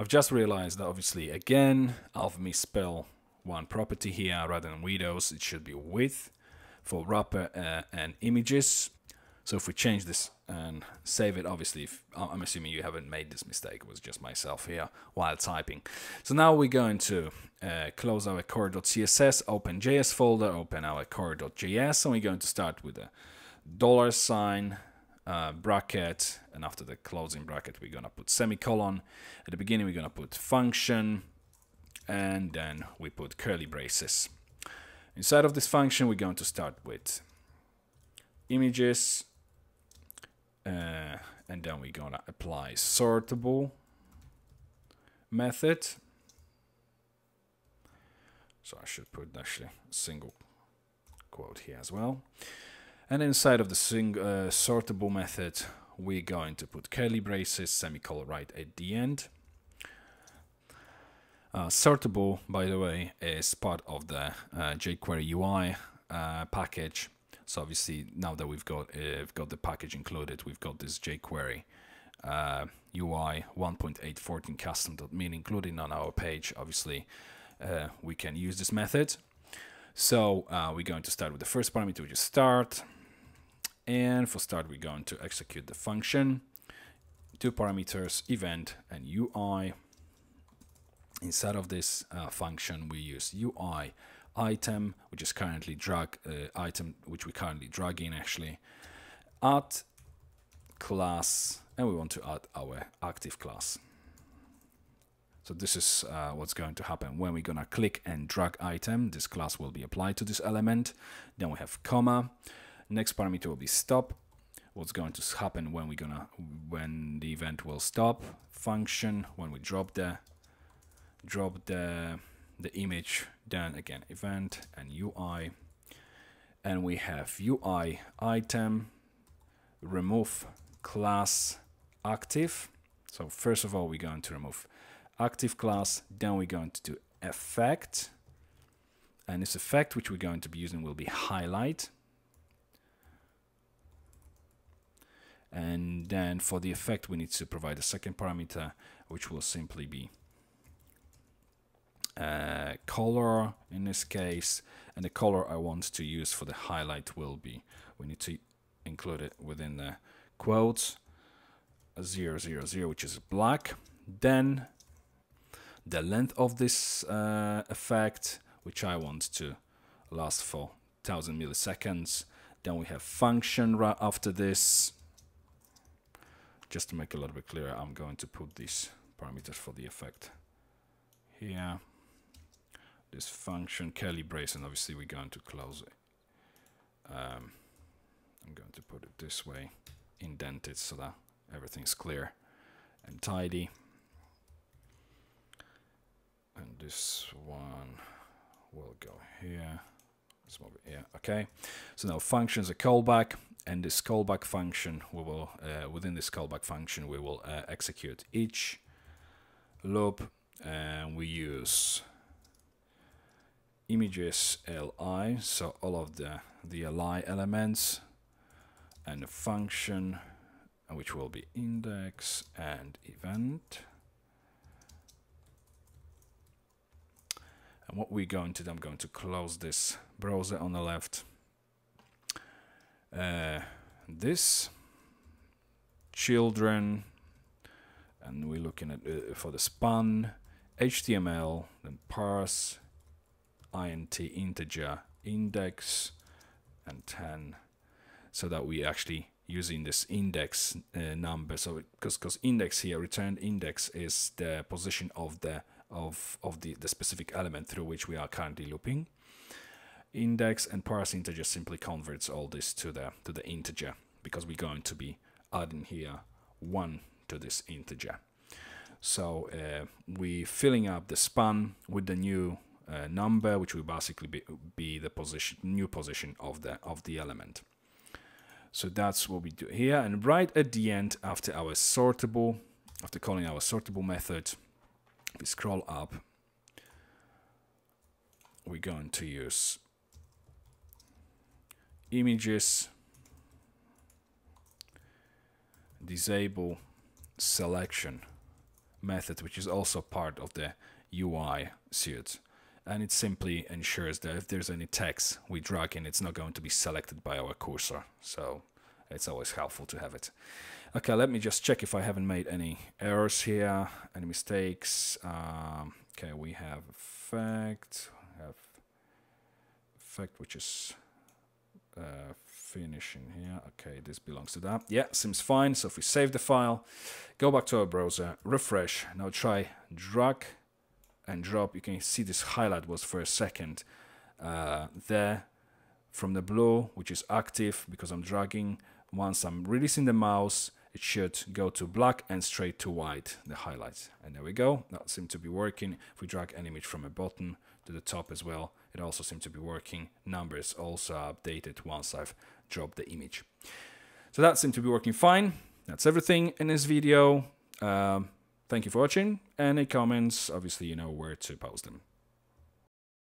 I've just realized that obviously again I've misspelled one property here rather than windows it should be width for wrapper uh, and images. So if we change this and save it obviously if, I'm assuming you haven't made this mistake. It was just myself here while typing. So now we're going to uh, close our core.css open JS folder open our core.js and we're going to start with a dollar sign uh, bracket and after the closing bracket we're gonna put semicolon. At the beginning we're gonna put function and then we put curly braces. Inside of this function we're going to start with images uh, and then we're gonna apply sortable method. So I should put actually a single quote here as well and inside of the sing, uh, sortable method, we're going to put curly braces, semicolon right at the end. Uh, sortable, by the way, is part of the uh, jQuery UI uh, package. So obviously, now that we've got uh, we've got the package included, we've got this jQuery uh, UI 1.814 custom.min included on our page. Obviously, uh, we can use this method. So we're going to start with the first parameter, which is start. And for start, we're going to execute the function, two parameters, event and UI. Inside of this uh, function, we use UI item, which is currently drag uh, item, which we currently drag in actually, add class, and we want to add our active class. So this is uh, what's going to happen when we're gonna click and drag item. This class will be applied to this element. Then we have comma. Next parameter will be stop. What's going to happen when we're gonna when the event will stop? Function when we drop the drop the the image. Then again event and UI, and we have UI item remove class active. So first of all, we're going to remove active class. Then we're going to do effect. And this effect, which we're going to be using, will be highlight. And then for the effect we need to provide a second parameter which will simply be uh, color in this case. And the color I want to use for the highlight will be we need to include it within the quotes 000 which is black. Then the length of this uh, effect which I want to last for 1000 milliseconds. Then we have function right after this just to make a little bit clearer, I'm going to put these parameters for the effect here. This function and obviously we're going to close it. Um, I'm going to put it this way, indent it so that everything's clear and tidy. And this one will go here. Here. Okay. So now functions a callback and this callback function we will uh, within this callback function we will uh, execute each loop and we use images li so all of the the li elements and the function which will be index and event and what we're going to do I'm going to close this browser on the left. Uh, this children and we're looking at uh, for the span HTML then parse int integer index and 10 so that we actually using this index uh, number. So because because index here returned index is the position of the of of the the specific element through which we are currently looping. Index and parse integer simply converts all this to the to the integer because we're going to be adding here one to this integer. So uh, we filling up the span with the new uh, number which will basically be, be the position new position of the of the element. So that's what we do here. And right at the end after our sortable after calling our sortable method we scroll up we're going to use images disable selection method, which is also part of the UI suite. And it simply ensures that if there's any text we drag in, it's not going to be selected by our cursor. So it's always helpful to have it. Okay, let me just check if I haven't made any errors here, any mistakes. Um, okay, we have effect, have effect, which is uh, finishing here. Okay, this belongs to that. Yeah, seems fine. So if we save the file, go back to our browser, refresh. Now try drag and drop. You can see this highlight was for a second uh, there from the blue, which is active because I'm dragging. Once I'm releasing the mouse, it should go to black and straight to white, the highlights. And there we go. That seems to be working. If we drag an image from a bottom to the top as well, it also seems to be working. Numbers also updated once I've dropped the image. So that seems to be working fine. That's everything in this video. Um, thank you for watching. Any comments, obviously you know where to post them.